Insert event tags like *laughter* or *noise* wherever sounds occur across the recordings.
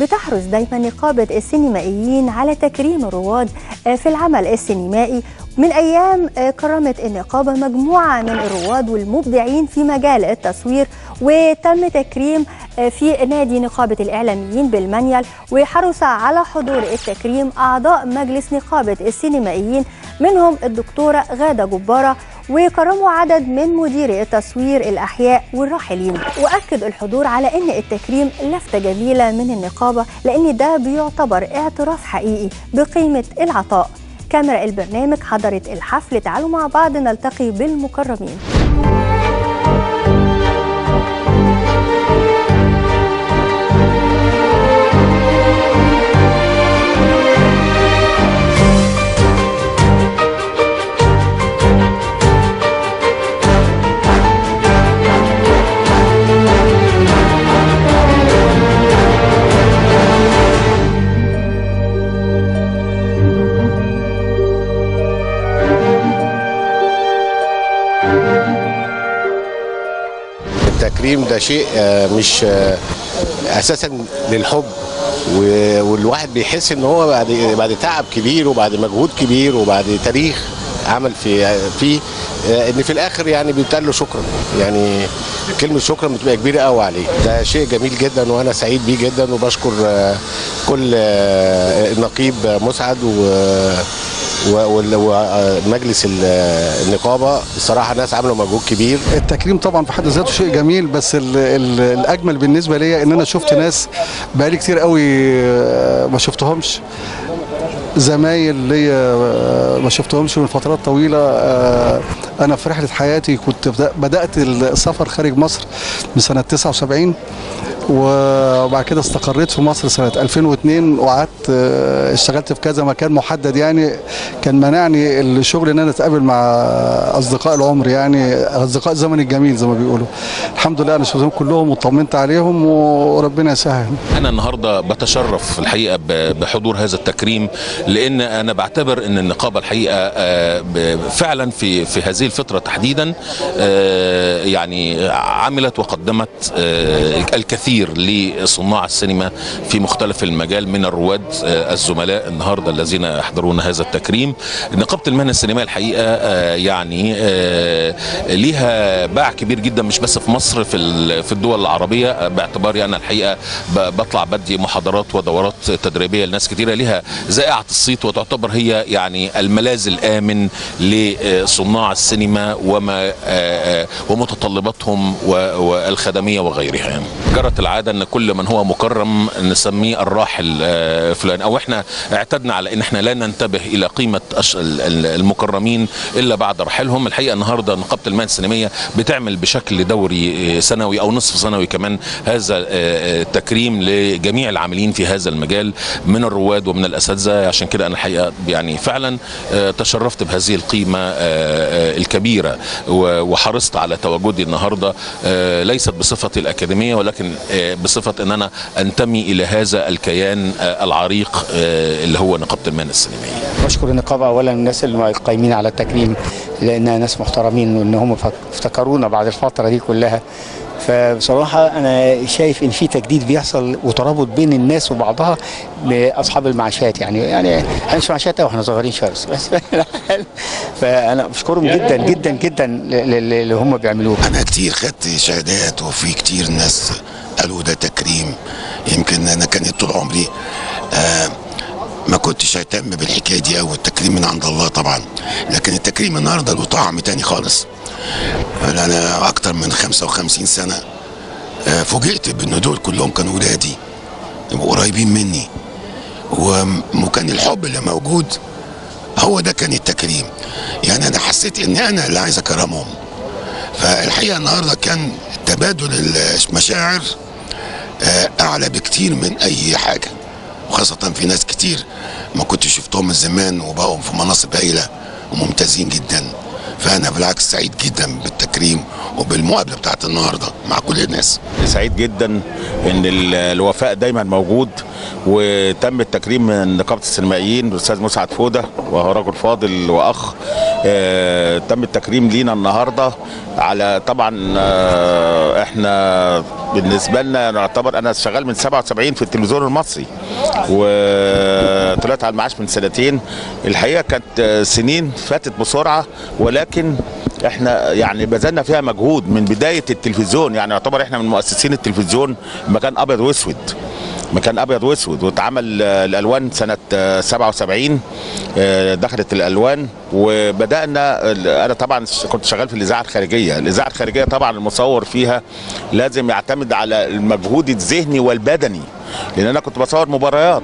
بتحرص دايما نقابة السينمائيين على تكريم الرواد في العمل السينمائي. من أيام كرمت النقابة مجموعة من الرواد والمبدعين في مجال التصوير وتم تكريم في نادي نقابة الإعلاميين بالمنيل وحرص على حضور التكريم أعضاء مجلس نقابة السينمائيين منهم الدكتورة غادة جبارة وكرموا عدد من مديري التصوير الأحياء والراحلين. وأكد الحضور على أن التكريم لفتة جميلة من النقابة لأن ده بيعتبر اعتراف حقيقي بقيمة العطاء. كاميرا البرنامج حضرت الحفل تعالوا مع بعض نلتقي بالمكرمين. التكريم ده شيء مش أساسا للحب. والواحد بيحس إن هو بعد بعد تعب كبير وبعد مجهود كبير وبعد تاريخ عمل في فيه إن في الآخر يعني بيتقال له شكرا. يعني كلمة شكرا بتبقى كبيرة قوي عليه. ده شيء جميل جدا وأنا سعيد بيه جدا وبشكر كل النقيب مسعد و ومجلس النقابة الصراحة ناس عملوا مجهود كبير. التكريم طبعا في حد ذاته شيء جميل بس ال ال الأجمل بالنسبة ليا إن أنا شفت ناس بقالي كتير قوي ما شفتهمش. زمايل ليا ما شفتهمش من فترات طويلة. أنا في رحلة حياتي كنت بدأت السفر خارج مصر من سنة 79 وبعد كده استقريت في مصر سنة 2002 وقعدت اشتغلت في كذا مكان محدد يعني. كان منعني الشغل إن أنا أتقابل مع أصدقاء العمر يعني أصدقاء الزمن الجميل زي ما بيقولوا. الحمد لله أنا شفتهم كلهم وطمنت عليهم وربنا يسهل. أنا النهارده بتشرف الحقيقة بحضور هذا التكريم لأن أنا بعتبر إن النقابة الحقيقة فعلا في في هذه الفترة تحديدا يعني عملت وقدمت الكثير. لصناع السينما في مختلف المجال من الرواد الزملاء النهارده الذين يحضرون هذا التكريم. نقابة المهنة السينمائية الحقيقة يعني ليها باع كبير جدا مش بس في مصر في في الدول العربية. باعتباري أنا الحقيقة بطلع بدي محاضرات ودورات تدريبية لناس كثيره ليها. ذائعه الصيت وتعتبر هي يعني الملاذ الآمن لصناع السينما وما ومتطلباتهم والخدمية وغيرها. يعني. جرت العادة إن كل من هو مكرم نسميه الراحل فلان. أو إحنا اعتدنا على إن إحنا لا ننتبه إلى قيمة المكرمين إلا بعد رحيلهم. الحقيقة النهارده نقابة المهن السينمائية بتعمل بشكل دوري سنوي أو نصف سنوي كمان هذا التكريم لجميع العاملين في هذا المجال من الرواد ومن الأساتذة. عشان كده أنا الحقيقة يعني فعلا تشرفت بهذه القيمة الكبيرة وحرصت على تواجدي النهارده ليست بصفتي الأكاديمية ولكن بصفة إن أنا أنتمي إلى هذا الكيان العريق اللي هو نقابة المهن السينمائية. بشكر النقابة اولا الناس اللي قايمين على التكريم لانها ناس محترمين وإن هم افتكرونا بعد الفترة دي كلها. فبصراحة أنا شايف إن في تجديد بيحصل وترابط بين الناس وبعضها بأصحاب المعاشات. يعني يعني إحنا مش معاشات وإحنا صغيرين شوية. بس *laughs* فأنا بشكرهم جدا جدا جدا اللي هم بيعملوه. أنا كتير خدت شهادات وفي كتير ناس قالوا ده تكريم. يمكن أنا كانت طول عمري آه ما كنتش أهتم بالحكاية دي أو التكريم من عند الله طبعا. لكن التكريم النهارده له طعم تاني خالص. أنا أكتر من 55 سنة فوجئت بأن دول كلهم كانوا ولادي قريبين مني. وكان الحب اللي موجود هو ده كان التكريم. يعني أنا حسيت إن أنا اللي عايز أكرمهم. فالحقيقة النهارده كان تبادل المشاعر أعلى بكتير من أي حاجة. وخاصة في ناس كتير ما كنت شفتهم من زمان وبقوا في مناصب هايلة وممتازين جدا. فأنا بالعكس سعيد جدا بالتكريم وبالمقابلة بتاعت النهاردة مع كل الناس. سعيد جدا إن الوفاء دايما موجود وتم التكريم من نقابة السينمائيين الاستاذ مسعد فودة وهو رجل فاضل وأخ. آه، تم التكريم لينا النهارده على طبعا آه، إحنا بالنسبة لنا نعتبر أنا شغال من 77 في التلفزيون المصري. وطلعت على المعاش من سنتين. الحقيقة كانت سنين فاتت بسرعة ولكن إحنا يعني بذلنا فيها مجهود من بداية التلفزيون. يعني يعتبر إحنا من مؤسسين التلفزيون مكان أبيض وأسود. مكان أبيض وأسود واتعمل الألوان سنة آه، 77 آه، دخلت الألوان وبدأنا أنا طبعا كنت شغال في الإذاعة الخارجية. الإذاعة الخارجية طبعا المصور فيها لازم يعتمد على المجهود الذهني والبدني. لأن أنا كنت بصور مباريات.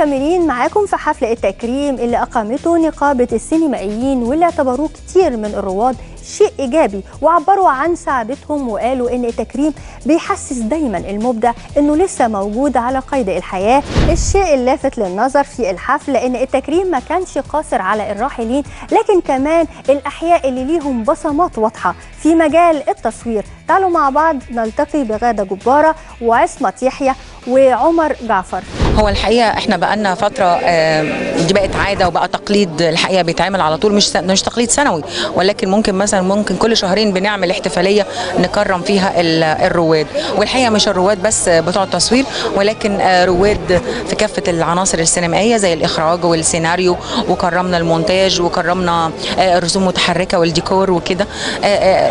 مكملين معاكم في حفل التكريم اللي أقامته نقابة السينمائيين واللي اعتبروه كتير من الرواد شيء إيجابي وعبروا عن سعادتهم وقالوا إن التكريم بيحسس دايما المبدع إنه لسه موجود على قيد الحياة. الشيء اللافت للنظر في الحفل إن التكريم ما كانش قاصر على الراحلين لكن كمان الأحياء اللي ليهم بصمات واضحة. في مجال التصوير تعالوا مع بعض نلتقي بغادة جبارة وعصمت يحيى وعمر جعفر. هو الحقيقة إحنا بقالنا فترة آه، دي بقت عادة وبقى تقليد الحقيقة بيتعمل على طول مش مش تقليد سنوي ولكن ممكن مثلا ممكن كل شهرين بنعمل احتفالية نكرم فيها ال- الرواد. والحقيقة مش الرواد بس بتوع التصوير ولكن آه، رواد في كافة العناصر السينمائية زي الإخراج والسيناريو وكرمنا المونتاج وكرمنا آه، الرسوم المتحركة والديكور وكده.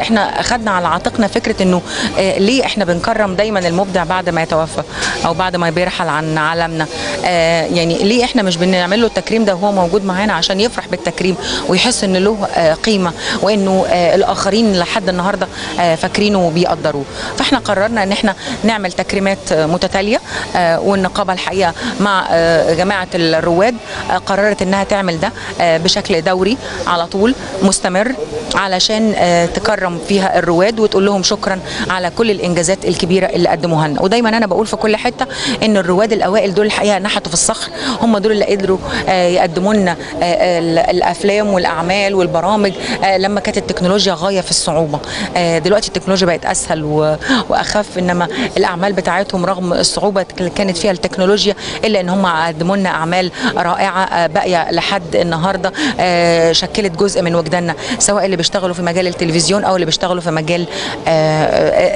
إحنا اخذنا على عاتقنا فكرة إنه ليه إحنا بنكرم دايما المبدع بعد ما يتوفى أو بعد ما بيرحل عن عالمنا آه، يعني ليه إحنا مش بنعمل له التكريم ده وهو موجود معانا عشان يفرح بالتكريم ويحس ان له آه، قيمة وإنه آه، الآخرين لحد النهارده فاكرينه وبيقدروه. فإحنا قررنا إن إحنا نعمل تكريمات متتالية والنقابة الحقيقة مع جماعة الرواد قررت إنها تعمل ده بشكل دوري على طول مستمر علشان تكرم فيها الرواد وتقول لهم شكرا على كل الإنجازات الكبيرة اللي قدموها لنا ودايما أنا بقول في كل حتة إن الرواد الأوائل دول الحقيقة نحتوا في الصخر. هم دول اللي قدروا آه، يقدموا لنا آه، ال- الأفلام والأعمال والبرامج آه، لما كانت التكنولوجيا غاية في الصعوبة. دلوقتي التكنولوجيا بقت أسهل وأخف إنما الأعمال بتاعتهم رغم الصعوبة اللي كانت فيها التكنولوجيا إلا إن هم قدموا لنا أعمال رائعة باقية لحد النهارده شكلت جزء من وجداننا سواء اللي بيشتغلوا في مجال التلفزيون أو اللي بيشتغلوا في مجال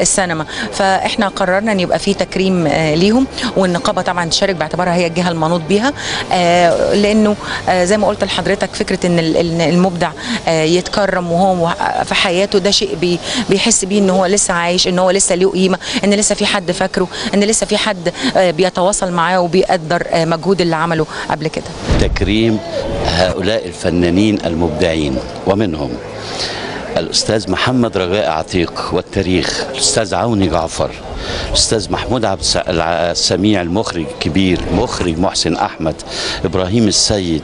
السينما. فإحنا قررنا إن يبقى في تكريم ليهم والنقابة طبعا تشارك باعتبارها هي الجهة المنوط بيها. آه، لأنه آه، زي ما قلت لحضرتك فكرة إن ال- ال- المبدع آه، يتكرم وهو في حياته ده شيء بي- بيحس بيه إن هو لسه عايش إن هو لسه له قيمة إن لسه في حد فاكره إن لسه في حد بيتواصل معاه وبيقدر مجهود اللي عمله قبل كده. تكريم هؤلاء الفنانين المبدعين ومنهم الأستاذ محمد رجاء عتيق والتاريخ الأستاذ عوني جعفر. الأستاذ محمود عبد السميع المخرج الكبير مخرج محسن أحمد إبراهيم السيد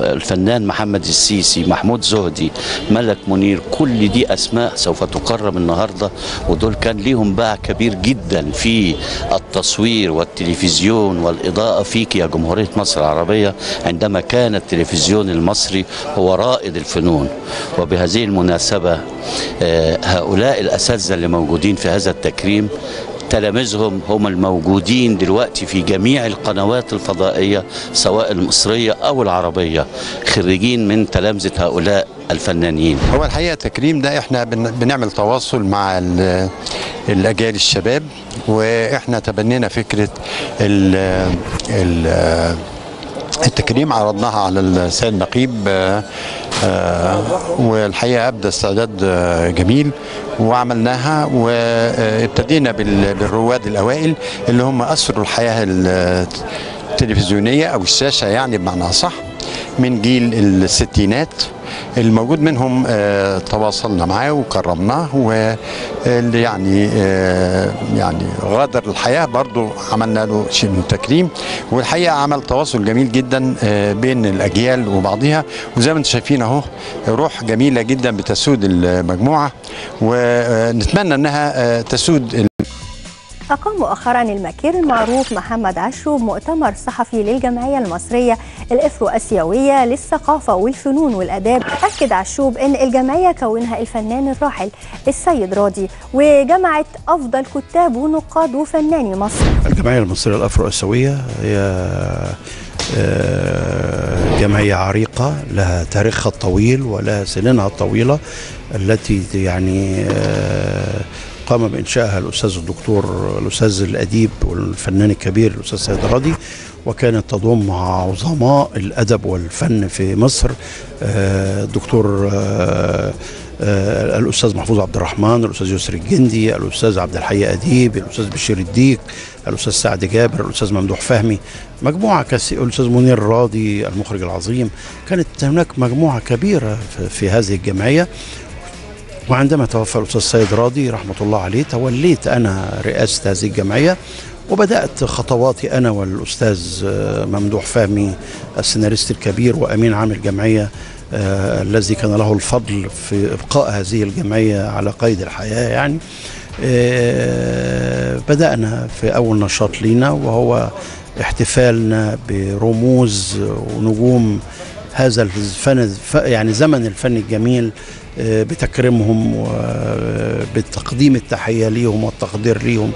الفنان محمد السيسي محمود زهدي ملك منير كل دي أسماء سوف تكرم النهاردة ودول كان ليهم باع كبير جدا في التصوير والتلفزيون والإضاءة فيك يا جمهورية مصر العربية عندما كان التلفزيون المصري هو رائد الفنون. وبهذه المناسبة آه، هؤلاء الأساتذة اللي موجودين في هذا التكريم تلاميذهم هم الموجودين دلوقتي في جميع القنوات الفضائية سواء المصرية أو العربية خريجين من تلامذة هؤلاء الفنانين. هو الحقيقة التكريم ده إحنا بن- بنعمل تواصل مع ال- الأجيال الشباب وإحنا تبنينا فكرة ال ال التكريم عرضناها على السيد آه، والحقيقة أبدى استعداد آه، جميل وعملناها وابتدينا بال- بالرواد الأوائل اللي هم اثروا الحياة ال- التلفزيونية أو الشاشة يعني بمعنى صح من جيل الستينات. الموجود منهم آه، تواصلنا معاه وكرمناه واللي يعني آه، يعني غادر الحياة برضو عملنا له شيء من التكريم. والحقيقة عمل تواصل جميل جدا آه، بين الأجيال وبعضها وزي ما أنتم شايفين أهو روح جميلة جدا بتسود المجموعة. ونتمنى إنها آه، تسود أقام مؤخرا المكير المعروف محمد عشوب مؤتمر صحفي للجمعية المصرية الإفرو أسيوية للثقافة والفنون والآداب. أكد عشوب أن الجمعية كونها الفنان الراحل السيد راضي وجمعت أفضل كتاب ونقاد وفناني مصر الجمعية المصرية الأفرو آسيوية هي آه، جمعية عريقة لها تاريخها الطويل ولها سنينها الطويلة التي يعني آه، قام بإنشائها الأستاذ الدكتور الأستاذ الأديب والفنان الكبير الأستاذ سيد راضي وكانت تضم عظماء الأدب والفن في مصر آه، الدكتور آه، آه، الأستاذ محفوظ عبد الرحمن الأستاذ يسري الجندي الأستاذ عبد الحي أديب الأستاذ بشير الديك الأستاذ سعد جابر الأستاذ ممدوح فهمي مجموعة كثيرة الأستاذ منير راضي المخرج العظيم. كانت هناك مجموعة كبيرة في- هذه الجمعية. وعندما توفى الأستاذ سيد راضي رحمة الله عليه توليت أنا رئاسة هذه الجمعية وبدأت خطواتي أنا والأستاذ آه، ممدوح فهمي السيناريست الكبير وأمين عام الجمعية آه، الذي كان له الفضل في إبقاء هذه الجمعية على قيد الحياة يعني. آه، بدأنا في أول نشاط لينا وهو احتفالنا برموز ونجوم هذا الفن يعني زمن الفن الجميل آه، بتكريمهم وبتقديم التحية ليهم والتقدير ليهم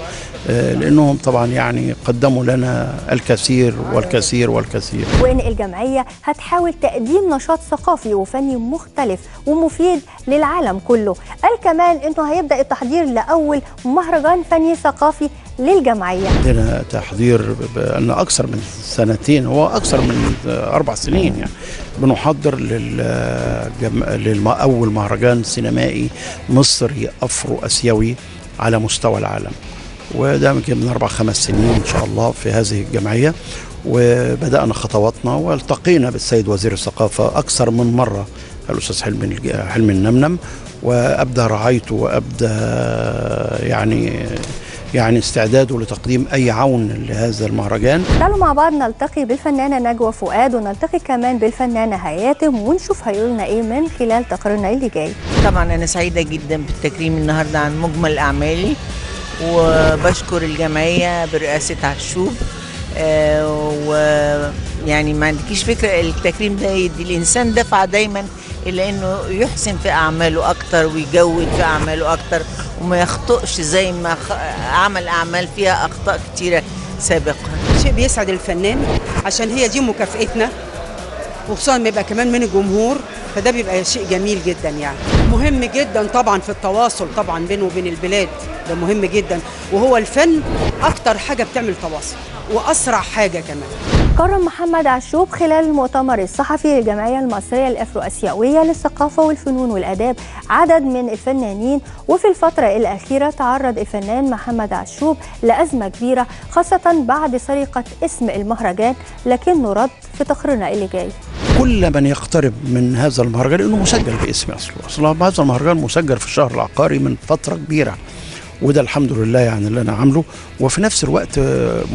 آه، لأنهم طبعا يعني قدموا لنا الكثير والكثير والكثير. وإن الجمعية هتحاول تقديم نشاط ثقافي وفني مختلف ومفيد للعالم كله. قال كمان إنه هيبدأ التحضير لأول مهرجان فني ثقافي للجمعية. عندنا تحضير بقالنا أكثر من سنتين هو أكثر من أربع سنين يعني. بنحضر للجم... لأول مهرجان سينمائي مصري أفرو أسيوي على مستوى العالم. وده يمكن من أربع خمس سنين إن شاء الله في هذه الجمعية. وبدأنا خطواتنا والتقينا بالسيد وزير الثقافة أكثر من مرة الأستاذ حلمي حلمي النمنم. وأبدى رعايته وأبدى يعني يعني استعداده لتقديم أي عون لهذا المهرجان. تعالوا مع بعض نلتقي بالفنانة نجوى فؤاد ونلتقي كمان بالفنانة هياتم ونشوف هيقولنا إيه من خلال تقريرنا اللي جاي. طبعا أنا سعيدة جدا بالتكريم النهارده عن مجمل أعمالي وبشكر الجمعية برئاسة عشوب آه، ويعني ما عندكيش فكرة التكريم ده يدي الإنسان دفعة دايما إلى إنه يحسن في أعماله أكتر ويجود في أعماله أكتر. وما يخطئش زي ما عمل اعمال فيها أخطاء كتيرة سابقا. شيء بيسعد الفنان عشان هي دي مكافئتنا وخصوصا ما يبقى كمان من الجمهور فده بيبقى شيء جميل جدا يعني. مهم جدا طبعا في التواصل طبعا بينه وبين البلاد ده مهم جدا. وهو الفن أكتر حاجة بتعمل تواصل وأسرع حاجة كمان. كرم محمد عشوب خلال المؤتمر الصحفي للجمعية المصرية الأفرو أسيوية للثقافة والفنون والآداب عدد من الفنانين وفي الفترة الأخيرة تعرض الفنان محمد عشوب لأزمة كبيرة خاصة بعد سرقة اسم المهرجان لكنه رد في تقريرنا اللي جاي. كل من يقترب من هذا المهرجان إنه مسجل باسم أصله. أصلا هذا المهرجان مسجل في الشهر العقاري من فترة كبيرة. وده الحمد لله يعني اللي أنا عامله. وفي نفس الوقت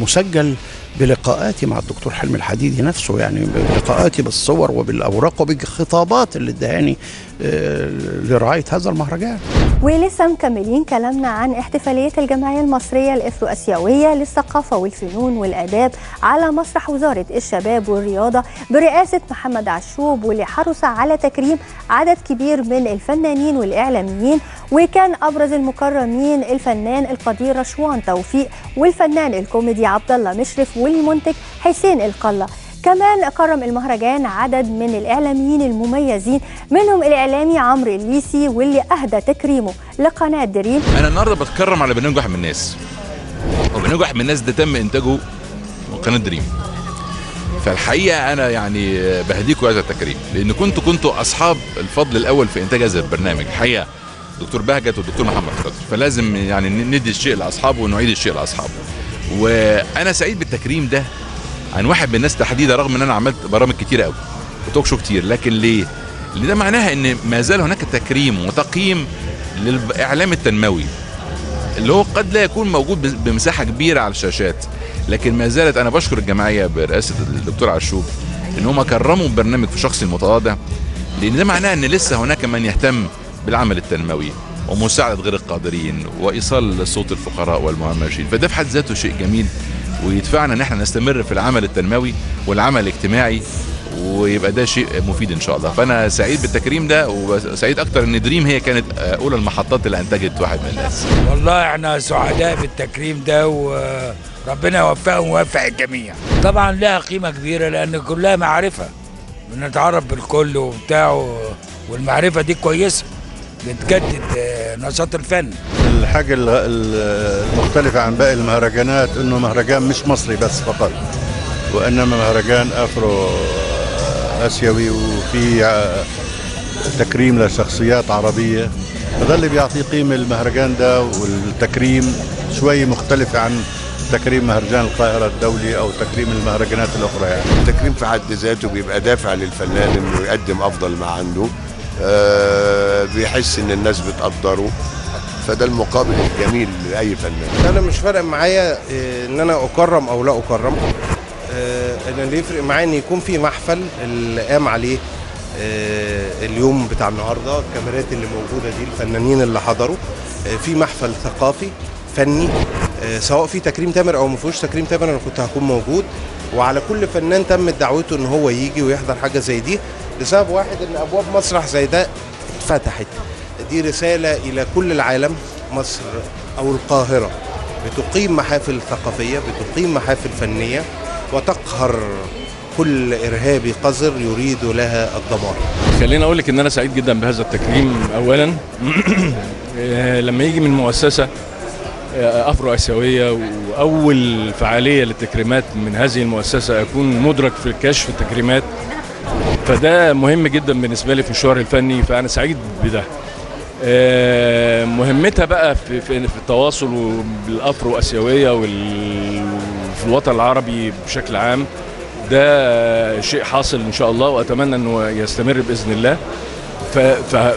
مسجل بلقاءاتي مع الدكتور حلمي الحديدي نفسه يعني بلقاءاتي بالصور وبالأوراق وبالخطابات اللي ادهاني لرعايه هذا المهرجان. ولسه مكملين كلامنا عن احتفالية الجمعية المصرية الإفرو أسيوية للثقافة والفنون والآداب على مسرح وزارة الشباب والرياضة برئاسة محمد عشوب واللي حرص على تكريم عدد كبير من الفنانين والإعلاميين وكان أبرز المكرمين الفنان القدير رشوان توفيق والفنان الكوميدي عبد الله مشرف والمنتج حسين القلة. كمان كرم المهرجان عدد من الإعلاميين المميزين منهم الإعلامي عمرو الليثي واللي أهدى تكريمه لقناة دريم. أنا النهارده بتكرم على برنامج واحد من الناس. وبرنامج واحد من الناس ده تم إنتاجه من قناه دريم. فالحقيقة أنا يعني بهديكم هذا التكريم لأن كنتوا كنتوا أصحاب الفضل الأول في إنتاج هذا البرنامج. الحقيقة دكتور بهجت والدكتور محمد خضر. فلازم يعني ندي الشيء لأصحابه ونعيد الشيء لأصحابه. وأنا سعيد بالتكريم ده عن واحد من الناس تحديدا رغم إن أنا عملت برامج كتيره قوي وتوك شو كتير لكن ليه؟ اللي ده معناها إن ما زال هناك تكريم وتقييم للإعلام التنموي اللي هو قد لا يكون موجود بمساحة كبيرة على الشاشات لكن ما زالت أنا بشكر الجمعية برئاسة الدكتور عشوب إن هم كرموا برنامج في شخص المتواضع لأن ده معناه إن لسه هناك من يهتم بالعمل التنموي ومساعدة غير القادرين وإيصال صوت الفقراء والمهمشين فده في حد ذاته شيء جميل ويدفعنا إن إحنا نستمر في العمل التنموي والعمل الاجتماعي ويبقى ده شيء مفيد إن شاء الله. فأنا سعيد بالتكريم ده وسعيد أكتر إن دريم هي كانت أولى المحطات اللي أنتجت واحد من الناس. والله إحنا سعداء بالتكريم ده وربنا يوفقهم ويوفق الجميع. طبعا لها قيمة كبيرة لأن كلها معرفة. بنتعرف بالكل وبتاع والمعرفة دي كويسة. بتجدد آه، نشاط الفن. الحاجة ال- ال- المختلفة عن باقي المهرجانات إنه مهرجان مش مصري بس فقط وإنما مهرجان آفرو آسيوي وفي ع- تكريم لشخصيات عربية. فده اللي بيعطيه قيمة المهرجان ده والتكريم شوي مختلف عن تكريم مهرجان القاهرة الدولي أو تكريم المهرجانات الأخرى يعني. التكريم في حد ذاته بيبقى دافع للفنان إنه يقدم أفضل ما عنده. آه، بيحس إن الناس بتقدره. فده المقابل الجميل لأي فنان. أنا مش فارق معايا آه، إن أنا أكرم أو لا أكرم. آه، أنا اللي يفرق معايا إن يكون في محفل اللي قام عليه آه، اليوم بتاع النهارده الكاميرات اللي موجودة دي الفنانين اللي حضروا. آه، في محفل ثقافي فني آه، سواء في تكريم تامر أو ما فيهوش تكريم تامر أنا كنت هكون موجود. وعلى كل فنان تمت دعوته إن هو يجي ويحضر حاجة زي دي. لسبب واحد إن أبواب مسرح زي ده اتفتحت. دي رسالة إلى كل العالم مصر أو القاهرة. بتقيم محافل ثقافية بتقيم محافل فنية وتقهر كل إرهابي قذر يريد لها الدمار. خليني أقول لك إن أنا سعيد جدا بهذا التكريم اولا. *clears throat* لما يجي من مؤسسة آه، افرو اسيويه وأول فعالية للتكريمات من هذه المؤسسة أكون مدرج في كشف التكريمات. فده مهم جدا بالنسبة لي في المشوار الفني فأنا سعيد بده. آه، مهمتها بقى في, في, في التواصل بالأفرو آسيوية وفي الوطن العربي بشكل عام. ده شيء حاصل إن شاء الله وأتمنى إنه يستمر بإذن الله.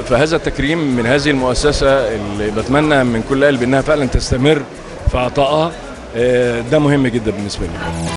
فهذا التكريم من هذه المؤسسة اللي بتمنى من كل قلب إنها فعلا تستمر في عطائها. آه، ده مهم جدا بالنسبة لي.